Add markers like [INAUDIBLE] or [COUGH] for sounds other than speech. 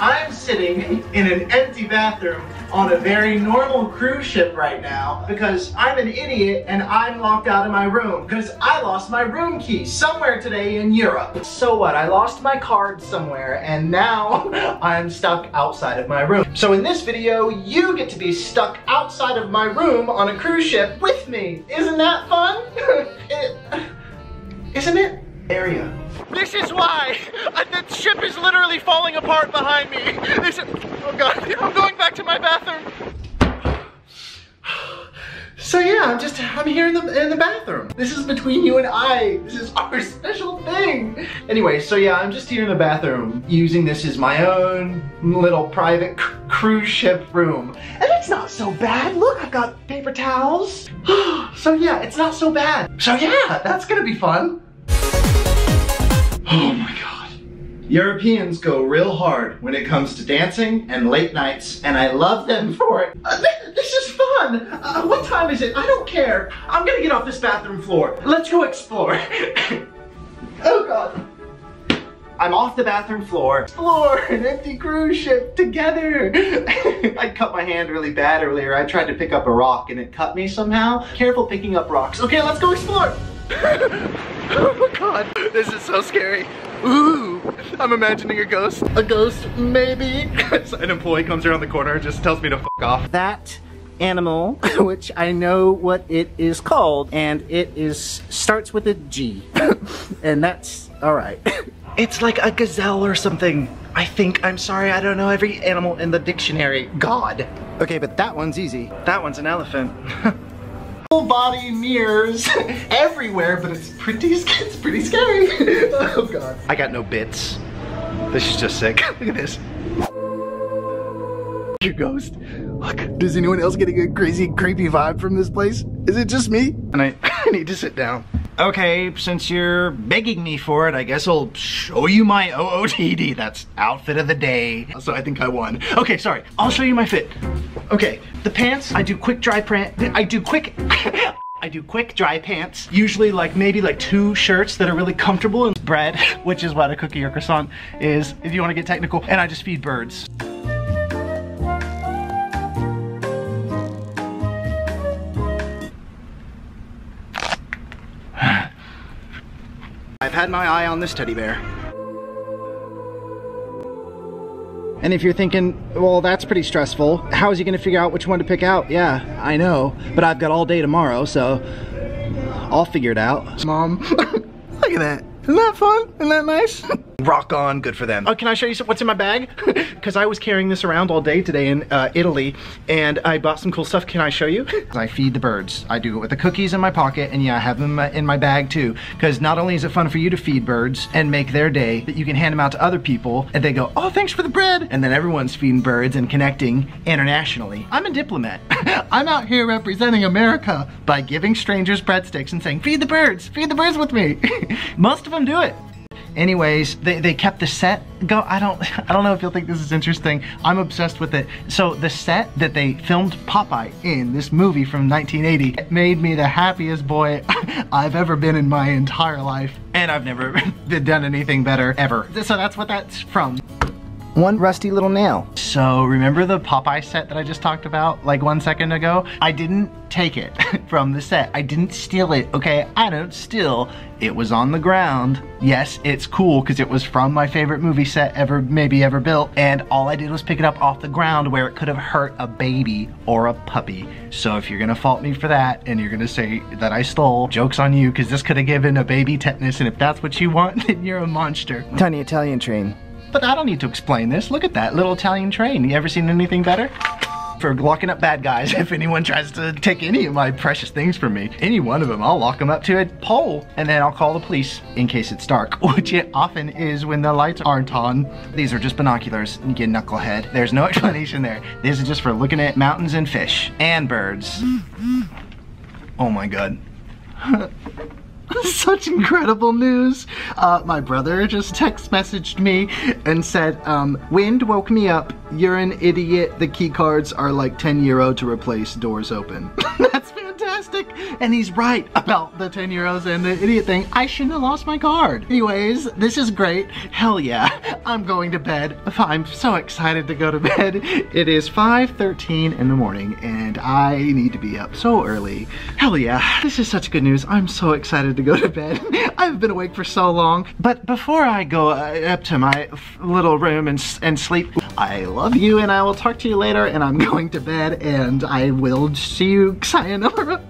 I'm sitting in an empty bathroom on a very normal cruise ship right now because I'm an idiot and I'm locked out of my room because I lost my room key somewhere today in Europe. So what? I lost my card somewhere and now [LAUGHS] I'm stuck outside of my room. So in this video, you get to be stuck outside of my room on a cruise ship with me. Isn't that fun? [LAUGHS] isn't it? Area. This is why [LAUGHS] the ship is literally falling apart behind me. This is, oh god, [LAUGHS] I'm going back to my bathroom. [SIGHS] So yeah, I'm just, I'm here in the, in the bathroom. This is between you and I. This is our [LAUGHS] special thing. Anyway, so yeah, I'm just here in the bathroom using this as my own little private cruise ship room. And it's not so bad. Look, I've got paper towels. [GASPS] so yeah, it's not so bad. So yeah, that's gonna be fun. Oh my god. Europeans go real hard when it comes to dancing and late nights, and I love them for it. Uh, this is fun. Uh, what time is it? I don't care. I'm gonna get off this bathroom floor. Let's go explore. [LAUGHS] oh god. I'm off the bathroom floor. Explore an empty cruise ship together. [LAUGHS] I cut my hand really bad earlier. I tried to pick up a rock and it cut me somehow. Careful picking up rocks. Okay, let's go explore. [LAUGHS] [LAUGHS] oh my god, this is so scary. Ooh, I'm imagining a ghost. A ghost, maybe. [LAUGHS] An employee comes around the corner, just tells me to fuck off. That animal, [LAUGHS] which I know what it is called, and it is starts with a G. and that's all right. It's like a gazelle or something. I think, I'm sorry, I don't know every animal in the dictionary. God. Okay, but that one's easy. That one's an elephant. Full body mirrors [LAUGHS] everywhere, but it's pretty, [LAUGHS] it's pretty scary. [LAUGHS] oh God. I got no bits. This is just sick. Look at this. Your ghost. Look, does anyone else getting a crazy, creepy vibe from this place? Is it just me? And I, I need to sit down. Okay, since you're begging me for it, I guess I'll show you my OOTD. That's outfit of the day. So I think I won. Okay, sorry. I'll show you my fit. Okay, the pants, I do quick dry pant. I do quick. [LAUGHS] I do quick dry pants, usually like maybe like two shirts that are really comfortable and bread, [LAUGHS] which is what a cookie or croissant is, if you want to get technical, and I just feed birds. Had my eye on this teddy bear. And if you're thinking, well, that's pretty stressful, how is he gonna figure out which one to pick out? Yeah, I know, but I've got all day tomorrow, so I'll figure it out. Mom, [LAUGHS] look at that. Isn't that fun? Isn't that nice? [LAUGHS] Rock on, good for them. Oh, can I show you what's in my bag? [LAUGHS] Because I was carrying this around all day today in uh, Italy, and I bought some cool stuff. Can I show you? [LAUGHS] I feed the birds. I do it with the cookies in my pocket, and yeah, I have them uh, in my bag too. Because not only is it fun for you to feed birds and make their day, but you can hand them out to other people, and they go, oh, thanks for the bread. And then everyone's feeding birds and connecting internationally. I'm a diplomat. [LAUGHS] I'm out here representing America by giving strangers breadsticks and saying, feed the birds, feed the birds with me. Most of them do it. Anyways, they, they kept the set go. I don't [LAUGHS] I don't know if you'll think this is interesting. I'm obsessed with it. So the set that they filmed Popeye in this movie from 1980 it made me the happiest boy [LAUGHS] I've ever been in my entire life. And I've never [LAUGHS] done anything better ever. So that's what that's from one rusty little nail. So remember the Popeye set that I just talked about like one second ago? I didn't take it [LAUGHS] from the set. I didn't steal it, okay? I don't steal. It was on the ground. Yes, it's cool because it was from my favorite movie set ever, maybe ever built. And all I did was pick it up off the ground where it could have hurt a baby or a puppy. So if you're gonna fault me for that and you're gonna say that I stole, joke's on you because this could have given a baby tetanus and if that's what you want, [LAUGHS] then you're a monster. Tiny Italian train. But I don't need to explain this. Look at that little Italian train. You ever seen anything better? For locking up bad guys, [LAUGHS] if anyone tries to take any of my precious things from me, any one of them, I'll lock them up to a pole and then I'll call the police in case it's dark, [LAUGHS] which it often is when the lights aren't on. These are just binoculars, you get knucklehead. There's no [LAUGHS] explanation there. This is just for looking at mountains and fish and birds. Mm, mm. Oh my God. [LAUGHS] Such incredible news. Uh, my brother just text messaged me and said, um, Wind woke me up. You're an idiot. The key cards are like 10 euro to replace doors open. [LAUGHS] That's And he's right about the 10 euros and the idiot thing. I shouldn't have lost my card. Anyways, this is great. Hell yeah, [LAUGHS] I'm going to bed. I'm so excited to go to [LAUGHS] bed. It is 5.13 in the morning and I need to be up so early. Hell yeah, this is such good news. I'm so excited to go to bed. [LAUGHS] I've been awake for so long. But before I go uh, up to my little room and, and sleep, I love you and I will talk to you later and I'm [LAUGHS] going to bed and I will see you sayonara.